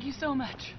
Thank you so much.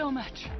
So much.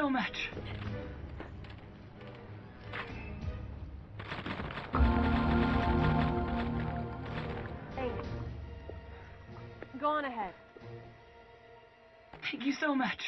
so much. Thanks. Go on ahead. Thank you so much.